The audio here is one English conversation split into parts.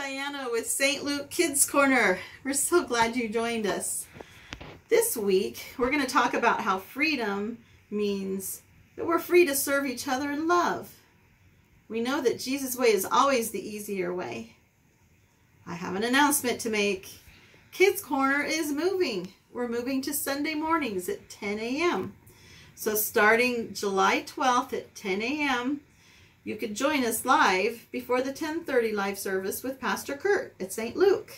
Diana with St. Luke Kids Corner. We're so glad you joined us. This week, we're going to talk about how freedom means that we're free to serve each other in love. We know that Jesus' way is always the easier way. I have an announcement to make. Kids Corner is moving. We're moving to Sunday mornings at 10 a.m. So starting July 12th at 10 a.m., you could join us live before the 1030 live service with Pastor Kurt at St. Luke.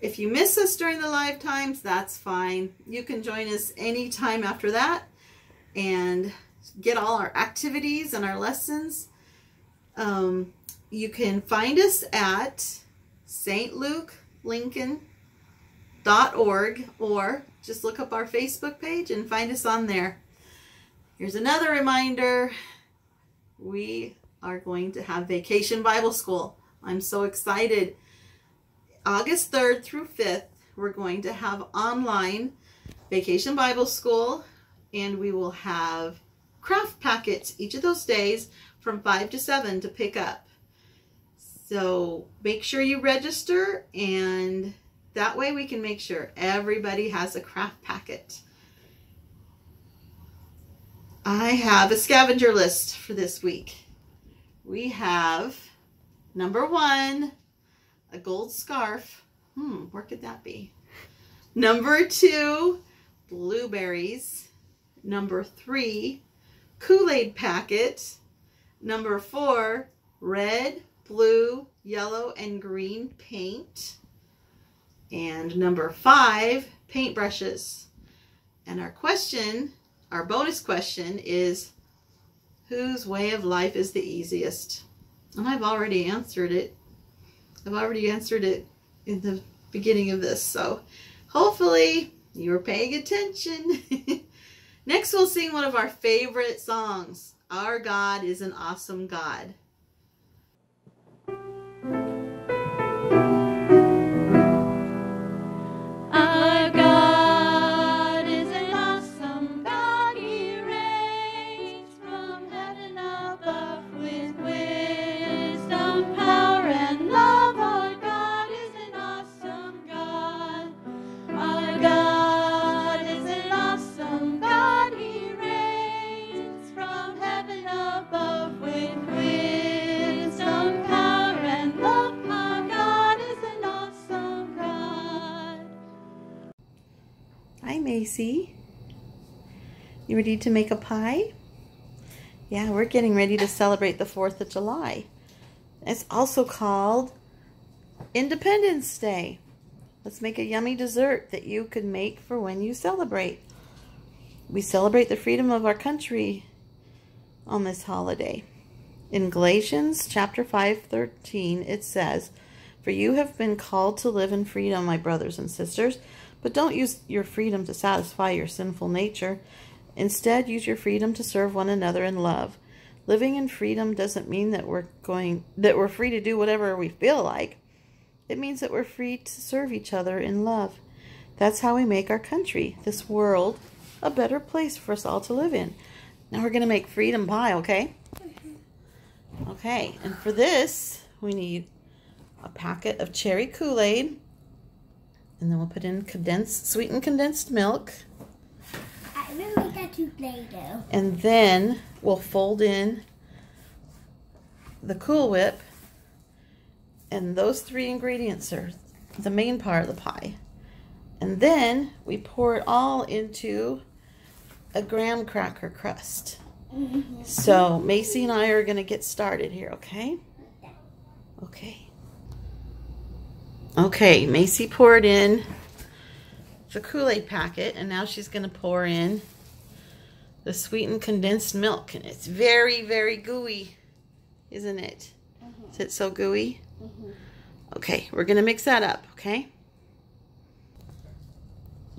If you miss us during the live times, that's fine. You can join us anytime after that and get all our activities and our lessons. Um, you can find us at stlukelincoln.org or just look up our Facebook page and find us on there. Here's another reminder we are going to have Vacation Bible School. I'm so excited. August 3rd through 5th, we're going to have online Vacation Bible School, and we will have craft packets each of those days from 5 to 7 to pick up. So make sure you register, and that way we can make sure everybody has a craft packet. I have a scavenger list for this week. We have number one, a gold scarf. Hmm, where could that be? Number two, blueberries. Number three, Kool-Aid packet. Number four, red, blue, yellow, and green paint. And number five, paintbrushes. And our question our bonus question is, whose way of life is the easiest? And I've already answered it. I've already answered it in the beginning of this. So hopefully you're paying attention. Next, we'll sing one of our favorite songs. Our God is an awesome God. Macy. You ready to make a pie? Yeah, we're getting ready to celebrate the 4th of July. It's also called Independence Day. Let's make a yummy dessert that you could make for when you celebrate. We celebrate the freedom of our country on this holiday. In Galatians chapter 5, 13, it says, For you have been called to live in freedom, my brothers and sisters. But don't use your freedom to satisfy your sinful nature. Instead, use your freedom to serve one another in love. Living in freedom doesn't mean that we're going that we're free to do whatever we feel like. It means that we're free to serve each other in love. That's how we make our country, this world, a better place for us all to live in. Now we're going to make freedom pie, okay? Mm-hmm. Okay, and for this, we need a packet of cherry Kool-Aid, and then we'll put in condensed, sweetened condensed milk. I really like that too Play-Doh. And then we'll fold in the Cool Whip. And those three ingredients are the main part of the pie. And then we pour it all into a graham cracker crust. Mm-hmm. so Macy and I are going to get started here, okay? Okay. Okay, Macy poured in the Kool-Aid packet, and now she's going to pour in the sweetened condensed milk. And it's very, very gooey, isn't it? Mm -hmm. Is it so gooey? Mm -hmm. Okay, we're going to mix that up, okay?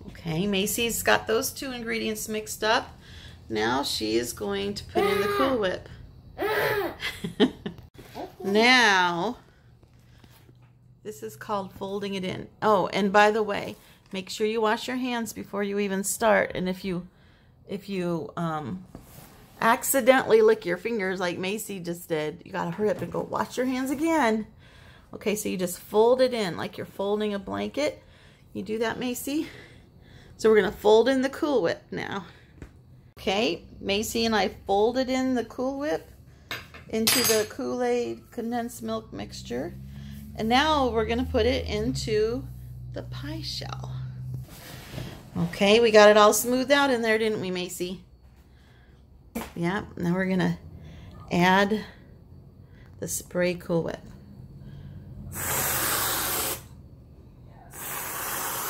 Okay, Macy's got those two ingredients mixed up. Now she is going to put in the Cool Whip. now, this is called folding it in. Oh, and by the way, make sure you wash your hands before you even start. And if you if you um, accidentally lick your fingers like Macy just did, you got to hurry up and go wash your hands again. Okay, so you just fold it in like you're folding a blanket. You do that, Macy? So we're to fold in the Cool Whip now. Okay, Macy and I folded in the Cool Whip into the Kool-Aid condensed milk mixture. And now we're going to put it into the pie shell. Okay, we got it all smoothed out in there, didn't we, Macy? Yeah, now we're going to add the spray Cool Whip.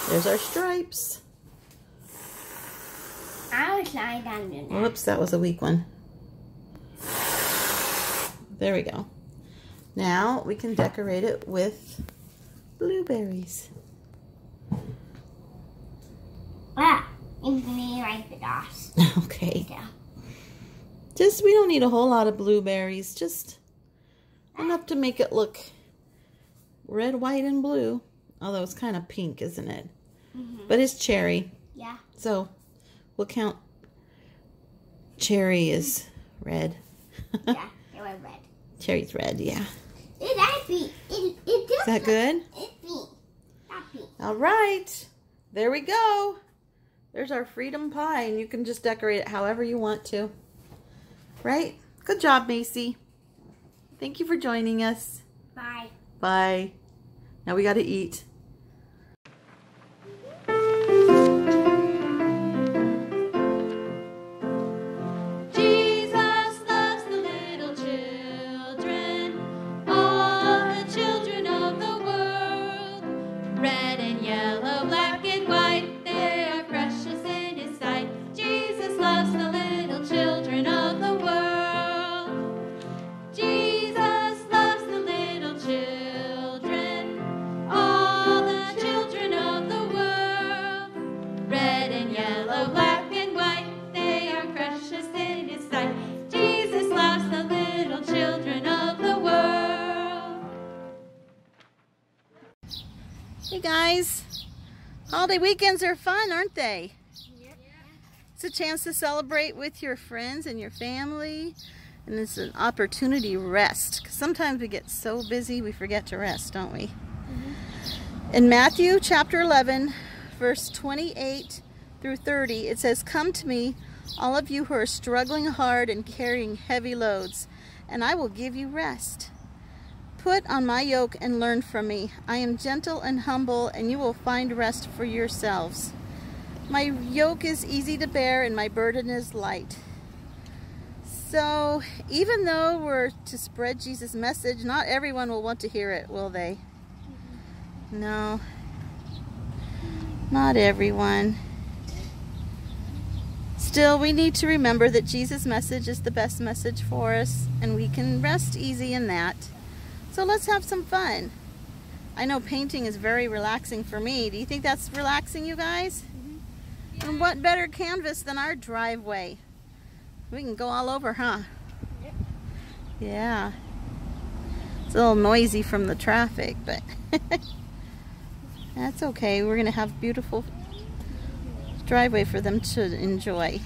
There's our stripes. I was lying down. Whoops, that was a weak one. There we go. Now we can decorate it with blueberries. Ah, I'm gonna write the dots. okay. Yeah. Just, we don't need a whole lot of blueberries. Just enough to make it look red, white, and blue. Although it's kind of pink, isn't it? Mhm. But it's cherry. Yeah. So we'll count cherry is red. Yeah, they were red. Cherry's red, yeah. It pink. It, it Is that good? It's pink. Not pink. All right. There we go. There's our freedom pie, and you can just decorate it however you want to. Right? Good job, Macy. Thank you for joining us. Bye. Bye. Now we got to eat. Holiday weekends are fun, aren't they? It's a chance to celebrate with your friends and your family. And it's an opportunity to rest. 'Cause sometimes we get so busy we forget to rest, don't we? Mm-hmm. In Matthew chapter 11, verse 28 through 30, it says, Come to me, all of you who are struggling hard and carrying heavy loads, and I will give you rest. Put on my yoke and learn from me. I am gentle and humble, and you will find rest for yourselves. My yoke is easy to bear, and my burden is light. So, even though we're to spread Jesus' message, not everyone will want to hear it, will they? No. Not everyone. Still, we need to remember that Jesus' message is the best message for us, and we can rest easy in that. So let's have some fun. I know painting is very relaxing for me. Do you think that's relaxing, you guys? Mm-hmm. And what better canvas than our driveway? We can go all over, huh? Yep. Yeah. It's a little noisy from the traffic, but that's okay. We're going to have beautiful driveway for them to enjoy.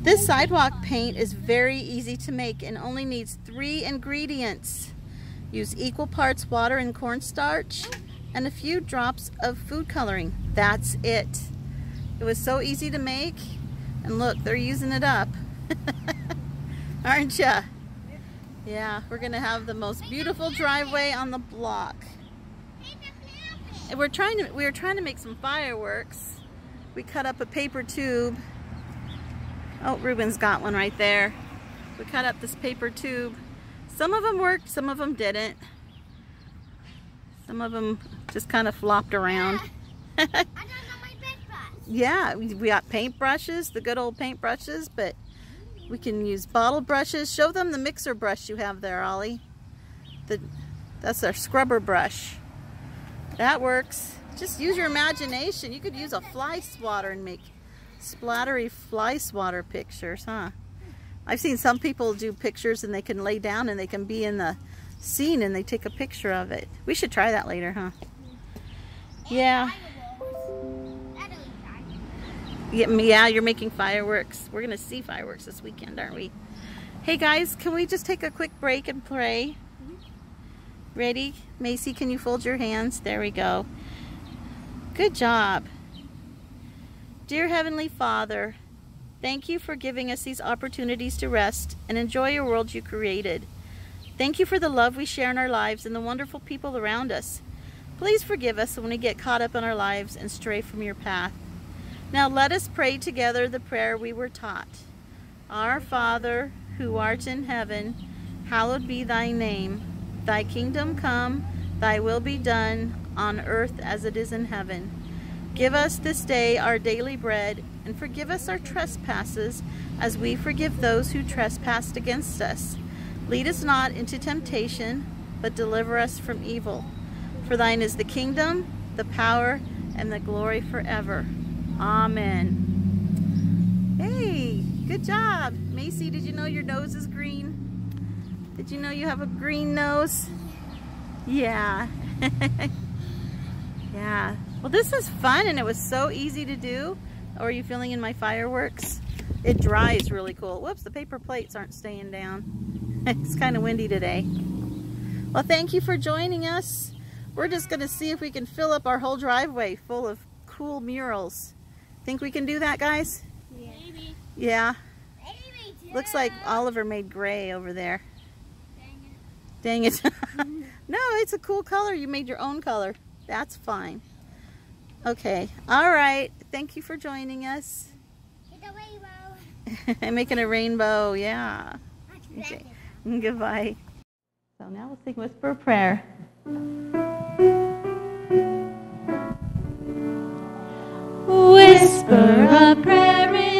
This sidewalk paint is very easy to make and only needs three ingredients. Use equal parts water and cornstarch and a few drops of food coloring. That's it. It was so easy to make and look, they're using it up. Aren't ya? Yeah, we're gonna have the most beautiful driveway on the block. And we're trying to we were trying to make some fireworks. We cut up a paper tube. Oh, Ruben's got one right there. We cut up this paper tube. Some of them worked, some of them didn't. Some of them just kind of flopped around. I don't know my paintbrush. yeah, we got paint brushes, the good old paint brushes, but we can use bottle brushes. Show them the mixer brush you have there, Ollie. The, that's our scrubber brush. That works. Just use your imagination. You could use a fly swatter and make splattery fly swatter pictures, huh? I've seen some people do pictures and they can lay down and they can be in the scene and they take a picture of it. We should try that later, huh? Yeah. Yeah, yeah, you're making fireworks. We're going to see fireworks this weekend, aren't we? Hey guys, can we just take a quick break and pray? Ready? Macy, can you fold your hands? There we go. Good job. Dear Heavenly Father, thank you for giving us these opportunities to rest and enjoy your world you created. Thank you for the love we share in our lives and the wonderful people around us. Please forgive us when we get caught up in our lives and stray from your path. Now let us pray together the prayer we were taught. Our Father, who art in heaven, hallowed be thy name. Thy kingdom come, thy will be done, on earth as it is in heaven. Give us this day our daily bread, and forgive us our trespasses, as we forgive those who trespass against us. Lead us not into temptation, but deliver us from evil. For thine is the kingdom, the power, and the glory forever. Amen. Hey, good job. Macy, did you know your nose is green? Did you know you have a green nose? Yeah. yeah. Well, this is fun and it was so easy to do. Or are you feeling in my fireworks? It dries really cool. Whoops, the paper plates aren't staying down. it's kind of windy today. Well, thank you for joining us. We're just going to see if we can fill up our whole driveway full of cool murals. Think we can do that, guys? Yeah. Maybe. Yeah. Maybe. Looks like Oliver made gray over there. Dang it. Dang it. no, it's a cool color. You made your own color. That's fine. Okay. All right. Thank you for joining us. It's a rainbow. I'm making a rainbow. Yeah. Okay. Goodbye. So now we'll sing Whisper Prayer. Whisper a prayer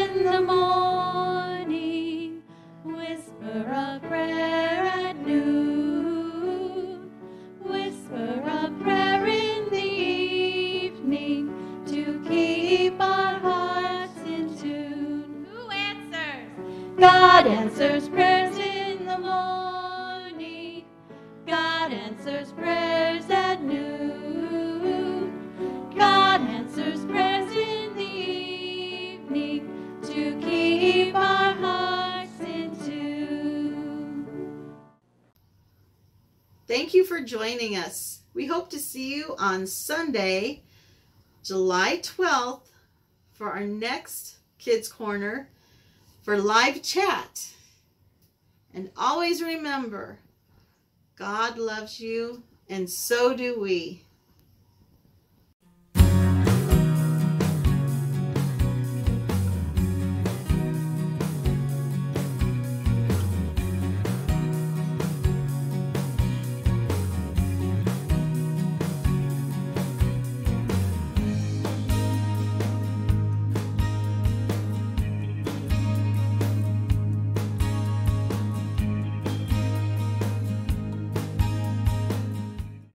Thank you for joining us. We hope to see you on Sunday, July 12th, for our next Kids Corner for live chat. And always remember, God loves you, and so do we.